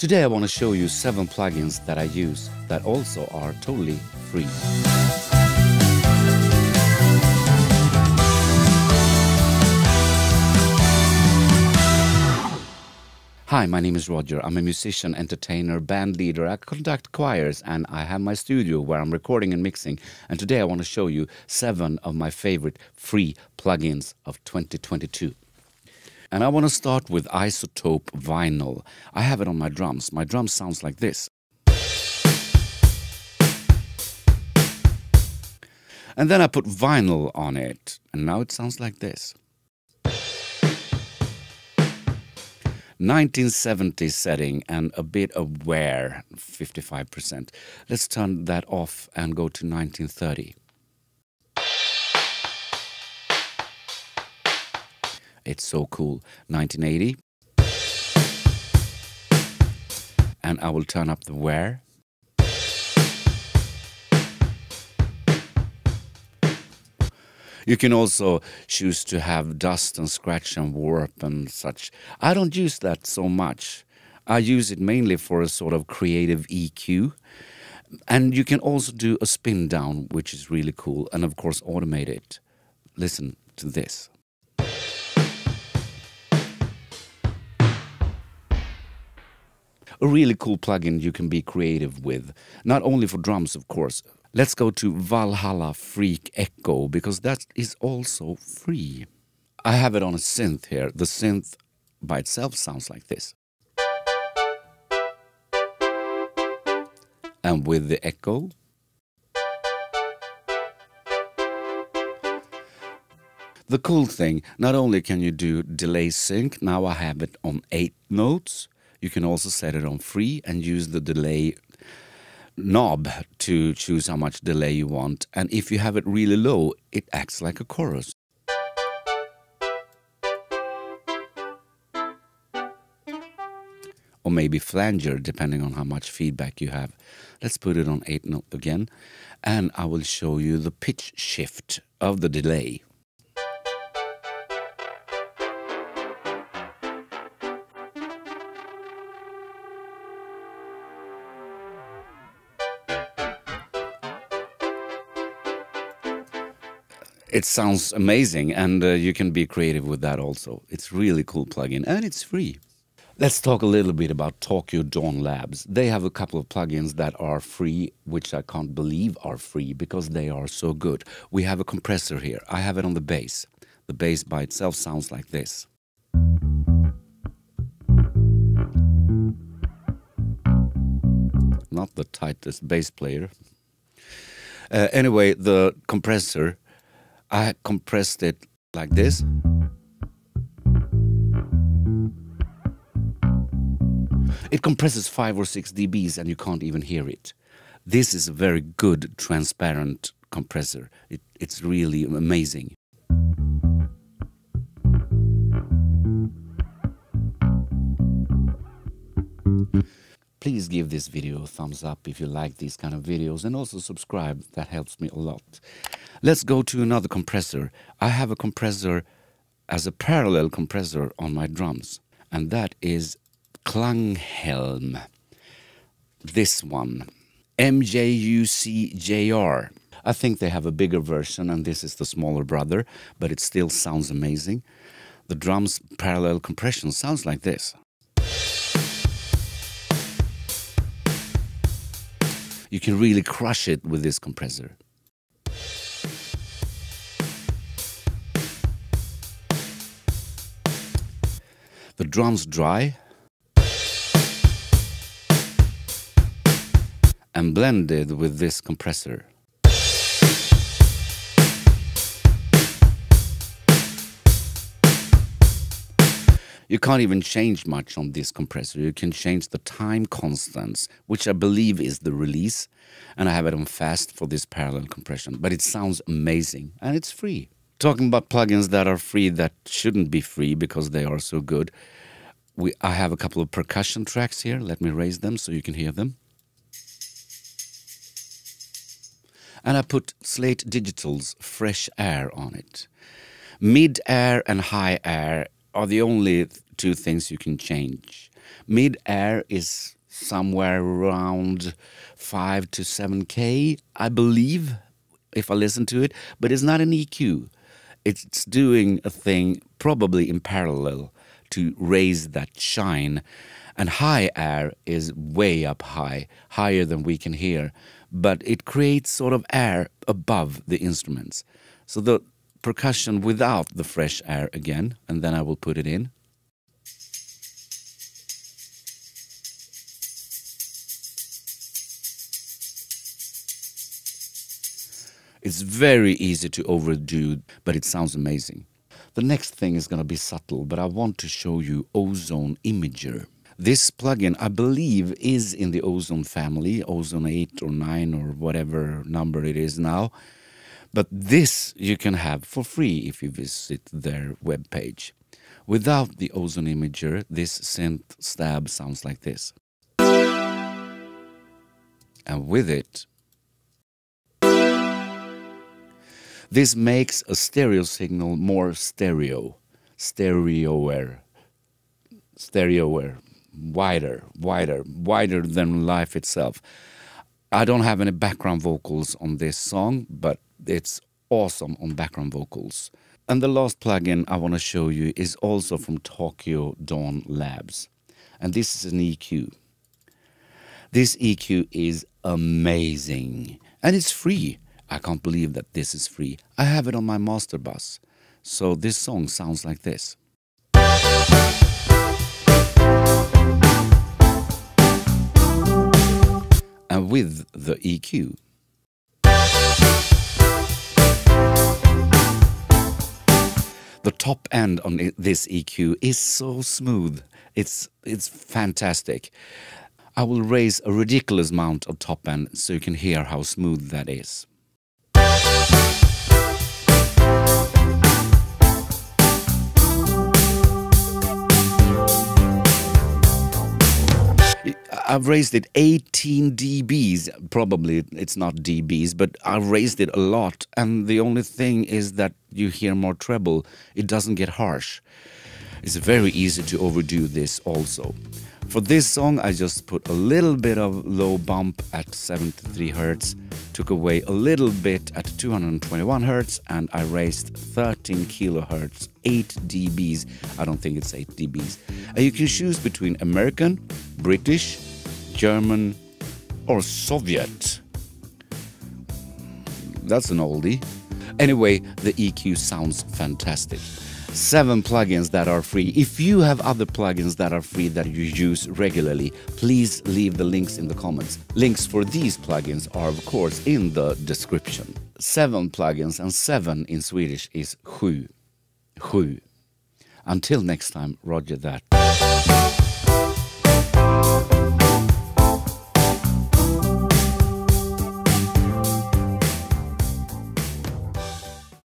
Today I want to show you 7 plugins that I use that also are totally free. Hi, my name is Roger. I'm a musician, entertainer, band leader. I conduct choirs and I have my studio where I'm recording and mixing. And today I want to show you seven of my favorite free plugins of 2022. And I want to start with iZotope vinyl. I have it on my drums. My drum sounds like this. And then I put vinyl on it, and now it sounds like this. 1970 setting and a bit of wear, 55%. Let's turn that off and go to 1930. It's so cool. 1980. And I will turn up the wear. You can also choose to have dust and scratch and warp and such. I don't use that so much. I use it mainly for a sort of creative EQ. And you can also do a spin down, which is really cool, and of course, automate it. Listen to this. A really cool plugin you can be creative with, not only for drums, of course, Let's go to Valhalla Freq Echo because that is also free. I have it on a synth here. The synth by itself sounds like this. And with the echo, The cool thing, not only can you do delay sync, now I have it on 8 notes. You can also set it on free and use the delay knob to choose how much delay you want. And if you have it really low, it acts like a chorus. Or maybe flanger, depending on how much feedback you have. Let's put it on 8 note again. And I will show you the pitch shift of the delay. It sounds amazing and uh, you can be creative with that also. It's really cool plugin and it's free. Let's talk a little bit about Tokyo Dawn Labs. They have a couple of plugins that are free, which I can't believe are free because they are so good. We have a compressor here. I have it on the bass. The bass by itself sounds like this. Not the tightest bass player. Uh, anyway, the compressor I compressed it like this. It compresses 5 or 6 dBs and you can't even hear it. This is a very good transparent compressor. It, it's really amazing. Please give this video a thumbs up if you like these kind of videos and also subscribe. That helps me a lot. Let's go to another compressor. I have a compressor as a parallel compressor on my drums and that is Klanghelm. This one. MJUCJR. I think they have a bigger version and this is the smaller brother, but it still sounds amazing. The drums parallel compression sounds like this. You can really crush it with this compressor. The drums dry and blended with this compressor. You can't even change much on this compressor. You can change the time constants, which I believe is the release. And I have it on fast for this parallel compression. But it sounds amazing and it's free. Talking about plugins that are free that shouldn't be free because they are so good. We, I have a couple of percussion tracks here. Let me raise them so you can hear them. And I put Slate Digital's Fresh Air on it. Mid air and high air are the only two things you can change. Mid air is somewhere around 5 to 7k, I believe, if I listen to it, but it's not an EQ. It's doing a thing probably in parallel to raise that shine. And high air is way up high, higher than we can hear, but it creates sort of air above the instruments. So the percussion without the fresh air again, and then I will put it in. It's very easy to overdo, but it sounds amazing. The next thing is going to be subtle, but I want to show you Ozone Imager. This plugin, I believe, is in the Ozone family, Ozone 8 or 9 or whatever number it is now. But this you can have for free if you visit their webpage. Without the Ozone Imager, this synth stab sounds like this. And with it, This makes a stereo signal more stereo, stereoer, stereoer, wider, wider, wider than life itself. I don't have any background vocals on this song, but it's awesome on background vocals. And the last plugin I want to show you is also from Tokyo Dawn Labs. And this is an EQ. This EQ is amazing and it's free. I can't believe that this is free. I have it on my master bus. So this song sounds like this. And with the EQ. The top end on this EQ is so smooth. It's it's fantastic. I will raise a ridiculous amount of top end so you can hear how smooth that is. I've raised it 18 dBs. Probably it's not dBs, but I've raised it a lot. And the only thing is that you hear more treble. It doesn't get harsh. It's very easy to overdo this also. For this song, I just put a little bit of low bump at 73 Hertz, took away a little bit at 221 Hertz, and I raised 13 kilohertz, 8 dBs. I don't think it's 8 dBs. And you can choose between American, British, German, or Soviet. That's an oldie. Anyway, the EQ sounds fantastic seven plugins that are free. If you have other plugins that are free that you use regularly, please leave the links in the comments. Links for these plugins are, of course, in the description. Seven plugins, and seven in Swedish is sju. Sju. Until next time, Roger that.